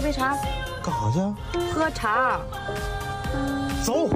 喝杯茶，干啥去？喝茶。走。